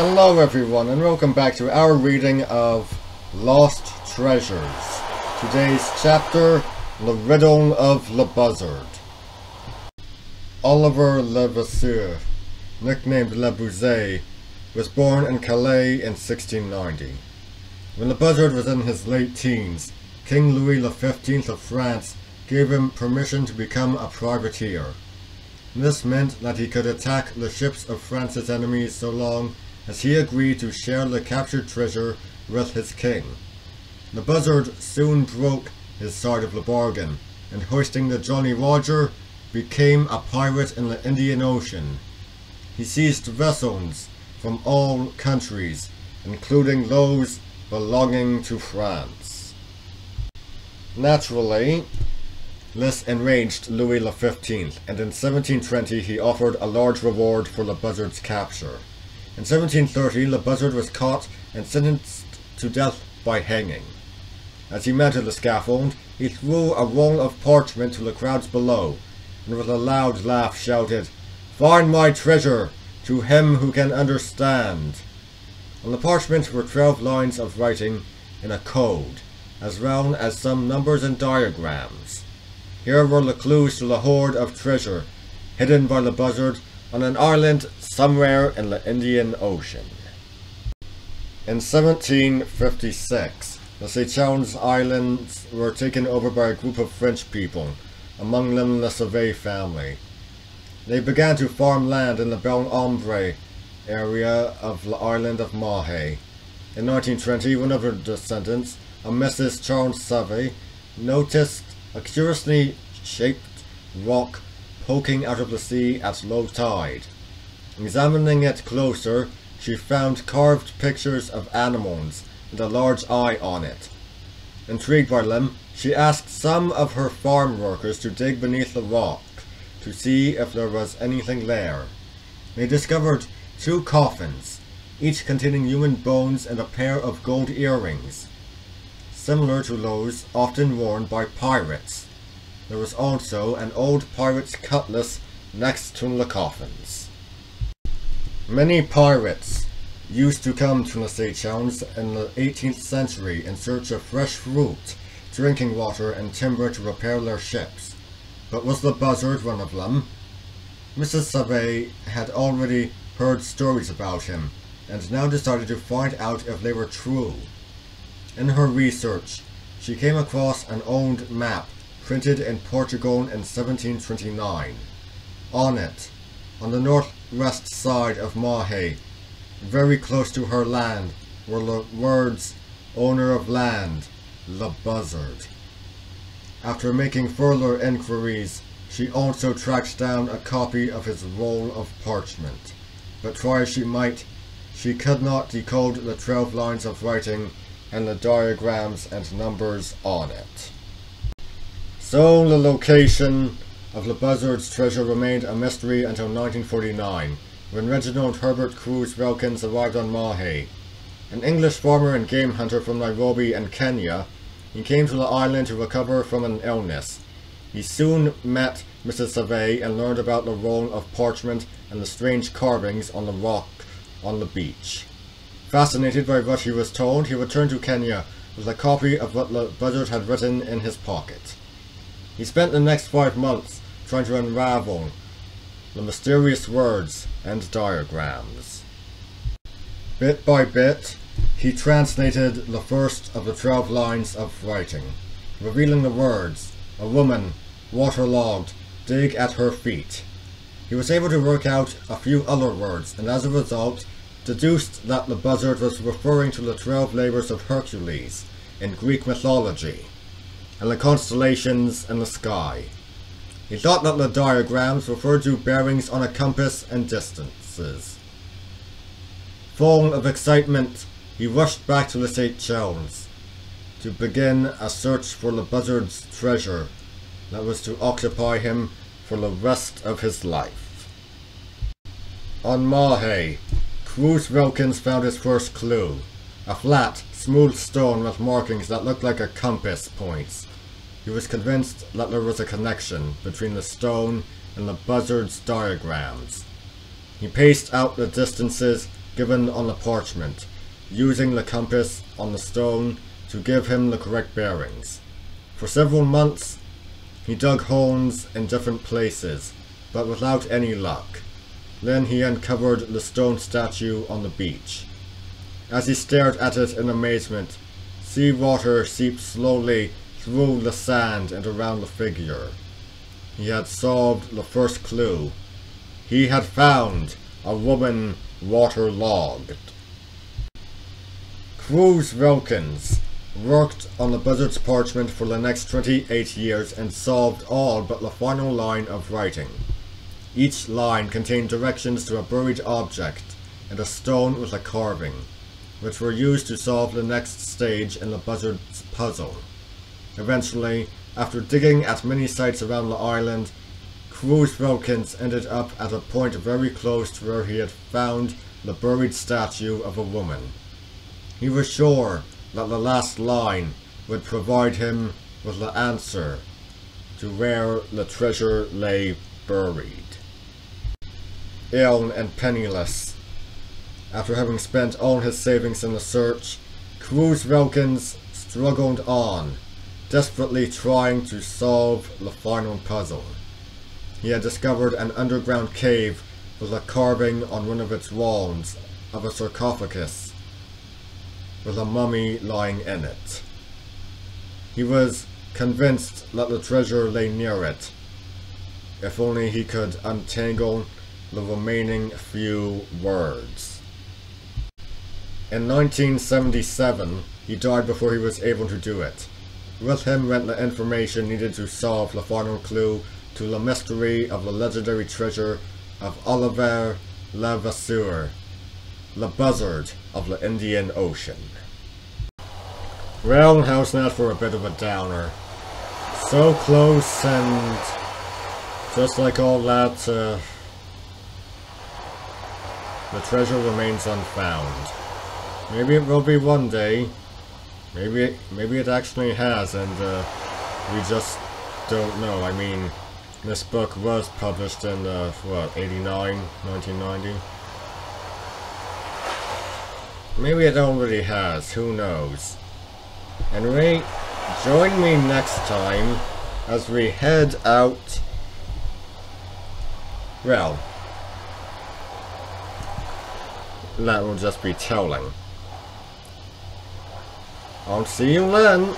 Hello everyone and welcome back to our reading of Lost Treasures. Today's chapter, The Riddle of Le Buzzard. Oliver Levasseur, nicknamed Le Bouset, was born in Calais in 1690. When Le Buzzard was in his late teens, King Louis XV of France gave him permission to become a privateer. This meant that he could attack the ships of France's enemies so long as he agreed to share the captured treasure with his king. The buzzard soon broke his side of the bargain, and hoisting the Jolly Roger, became a pirate in the Indian Ocean. He seized vessels from all countries, including those belonging to France. Naturally, this enraged Louis XV, and in 1720 he offered a large reward for the buzzard's capture. In 1730, the buzzard was caught and sentenced to death by hanging. As he mounted the scaffold, he threw a roll of parchment to the crowds below, and with a loud laugh shouted, Find my treasure, to him who can understand. On the parchment were twelve lines of writing in a code, as well as some numbers and diagrams. Here were the clues to the hoard of treasure, hidden by the buzzard on an island somewhere in the Indian Ocean. In 1756, the Seychelles Islands were taken over by a group of French people, among them the Sauvé family. They began to farm land in the Belle Ombre area of the island of Mahe. In 1920, one of her descendants, a Mrs. Charles Sauvé, noticed a curiously shaped rock poking out of the sea at low tide. Examining it closer, she found carved pictures of animals and a large eye on it. Intrigued by them, she asked some of her farm workers to dig beneath the rock to see if there was anything there. They discovered two coffins, each containing human bones and a pair of gold earrings, similar to those often worn by pirates. There was also an old pirate's cutlass next to the coffins. Many pirates used to come to the Seychelles in the 18th century in search of fresh fruit, drinking water and timber to repair their ships. But was the buzzard one of them? Mrs. Sauvé had already heard stories about him, and now decided to find out if they were true. In her research, she came across an old map printed in Portugal in 1729. On it, on the northwest side of Mahe, very close to her land, were the words, owner of land, the buzzard. After making further inquiries, she also tracked down a copy of his roll of parchment, but try as she might, she could not decode the twelve lines of writing and the diagrams and numbers on it. So the location of the Buzzard's treasure remained a mystery until 1949, when Reginald Herbert Cruise Wilkins arrived on Mahe. An English farmer and game hunter from Nairobi and Kenya, he came to the island to recover from an illness. He soon met Mrs. Sauvé and learned about the roll of parchment and the strange carvings on the rock on the beach. Fascinated by what he was told, he returned to Kenya with a copy of what the buzzard had written in his pocket. He spent the next five months trying to unravel the mysterious words and diagrams. Bit by bit, he translated the first of the twelve lines of writing, revealing the words, a woman, waterlogged, dig at her feet. He was able to work out a few other words, and as a result, deduced that the buzzard was referring to the twelve labors of Hercules in Greek mythology and the constellations in the sky. He thought that the diagrams referred to bearings on a compass and distances. Full of excitement, he rushed back to the Seychelles to begin a search for the buzzard's treasure that was to occupy him for the rest of his life. On Mahe, Cruise Wilkins found his first clue, a flat, smooth stone with markings that looked like a compass points. He was convinced that there was a connection between the stone and the buzzard's diagrams. He paced out the distances given on the parchment, using the compass on the stone to give him the correct bearings. For several months, he dug holes in different places, but without any luck. Then he uncovered the stone statue on the beach. As he stared at it in amazement, sea water seeped slowly through the sand and around the figure. He had solved the first clue. He had found a woman waterlogged. Cruise Wilkins worked on the Buzzard's parchment for the next 28 years and solved all but the final line of writing. Each line contained directions to a buried object and a stone with a carving, which were used to solve the next stage in the Buzzard's puzzle. Eventually, after digging at many sites around the island, Cruise Wilkins ended up at a point very close to where he had found the buried statue of a woman. He was sure that the last line would provide him with the answer to where the treasure lay buried. Ill and penniless, after having spent all his savings in the search, Cruise Wilkins struggled on, desperately trying to solve the final puzzle. He had discovered an underground cave with a carving on one of its walls of a sarcophagus with a mummy lying in it. He was convinced that the treasure lay near it, if only he could untangle the remaining few words. In 1977, he died before he was able to do it. With him went the information needed to solve the final clue to the mystery of the legendary treasure of Oliver Levasseur, the buzzard of the Indian Ocean. Well, how's that for a bit of a downer? So close and just like all that, uh, the treasure remains unfound. Maybe it will be one day. Maybe maybe it actually has and uh, we just don't know. I mean, this book was published in, uh, what, 89, 1990? Maybe it already has, who knows. Anyway, join me next time as we head out... Well, that will just be telling. I'll see you then.